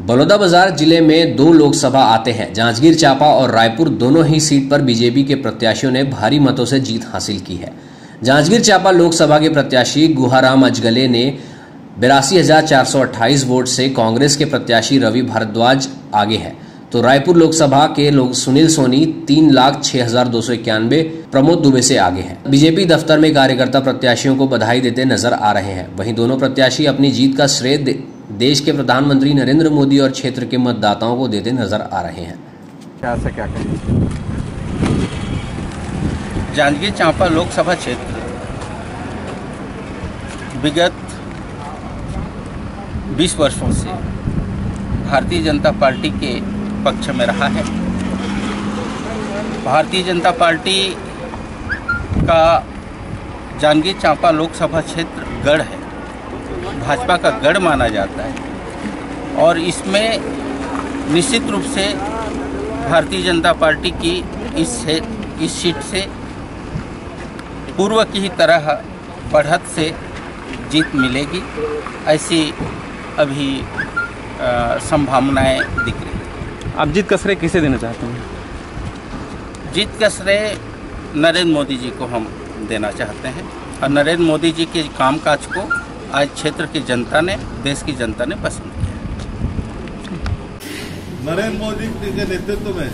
बलौदाबाजार ज़िले में दो लोकसभा आते हैं। जांजगीर चांपा और रायपुर दोनों ही सीट पर बीजेपी के प्रत्याशियों ने भारी मतों से जीत हासिल की है। जांजगीर चांपा लोकसभा के प्रत्याशी गुहाराम अजगले ने बिरासी वोट से कांग्रेस के प्रत्याशी रवि भारद्वाज आगे है। तो रायपुर लोकसभा के लोग सुनील सोनी तीन लाख छह हज़ार दो सौ इक्यानवे, प्रमोद दुबे से आगे हैं। बीजेपी दफ्तर में कार्यकर्ता प्रत्याशियों को बधाई देते नज़र आ रहे हैं। वहीं दोनों प्रत्याशी अपनी जीत का श्रेय देश के प्रधानमंत्री नरेंद्र मोदी और क्षेत्र के मतदाताओं को देते नज़र आ रहे हैं। क्या से क्या कहें? जांजगीर चांपा लोकसभा क्षेत्र विगत 20 वर्षों से भारतीय जनता पार्टी के पक्ष में रहा है। भारतीय जनता पार्टी का जांजगीर चांपा लोकसभा क्षेत्र गढ़ है। भाजपा का गढ़ माना जाता है। और इसमें निश्चित रूप से भारतीय जनता पार्टी की इस इस सीट से पूर्व की ही तरह बढ़त से जीत मिलेगी ऐसी अभी संभावनाएँ दिख रही हैं। आप जीत का श्रेय किसे देना चाहते हैं? जीत का श्रेय नरेंद्र मोदी जी को हम देना चाहते हैं। और नरेंद्र मोदी जी के कामकाज को आज क्षेत्र की जनता ने, देश की जनता ने पसंद किया नरेंद्र मोदी जी के नेतृत्व में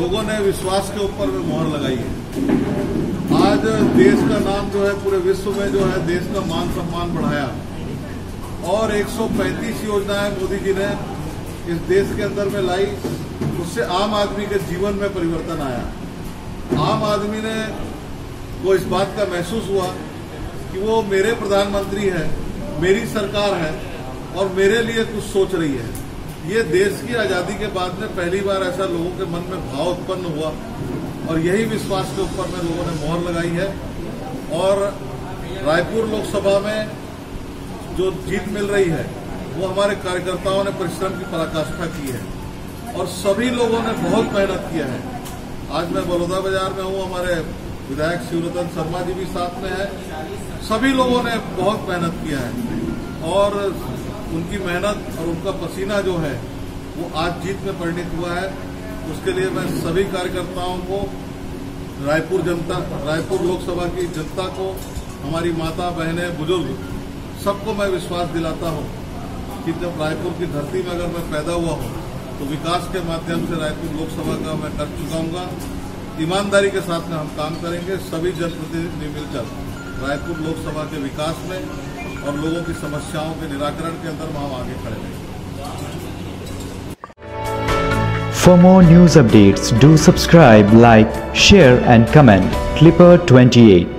लोगों ने विश्वास के ऊपर में मोहर लगाई है। आज देश का नाम जो है, पूरे विश्व में जो है, देश का मान सम्मान बढ़ाया। और 135 योजनाएँ मोदी जी ने इस देश के अंदर में लाई, उससे आम आदमी के जीवन में परिवर्तन आया। आम आदमी ने को इस बात का महसूस हुआ कि वो मेरे प्रधानमंत्री हैं, मेरी सरकार है और मेरे लिए कुछ सोच रही है। ये देश की आज़ादी के बाद में पहली बार ऐसा लोगों के मन में भाव उत्पन्न हुआ और यही विश्वास के ऊपर में लोगों ने मोहर लगाई है। और रायपुर लोकसभा में जो जीत मिल रही है, वो हमारे कार्यकर्ताओं ने परिश्रम की पराकाष्ठा की है और सभी लोगों ने बहुत मेहनत किया है। आज मैं बड़ौदा बाज़ार में हूँ, हमारे विधायक शिवरतन शर्मा जी भी साथ में है। सभी लोगों ने बहुत मेहनत किया है और उनकी मेहनत और उनका पसीना जो है, वो आज जीत में परिणित हुआ है। उसके लिए मैं सभी कार्यकर्ताओं को, रायपुर जनता, रायपुर लोकसभा की जनता को, हमारी माता, बहनें, बुज़ुर्ग, सबको मैं विश्वास दिलाता हूँ कि जब रायपुर की धरती में अगर मैं पैदा हुआ हूँ तो विकास के माध्यम से रायपुर लोकसभा का मैं कर चुका हूँ ईमानदारी के साथ में हम काम करेंगे सभी जनप्रतिनिधि मिलकर रायपुर लोकसभा के विकास में और लोगों की समस्याओं के निराकरण के अंदर हम आगे खड़े रहेंगे For more news updates, do subscribe, like, share and comment. Clipper 28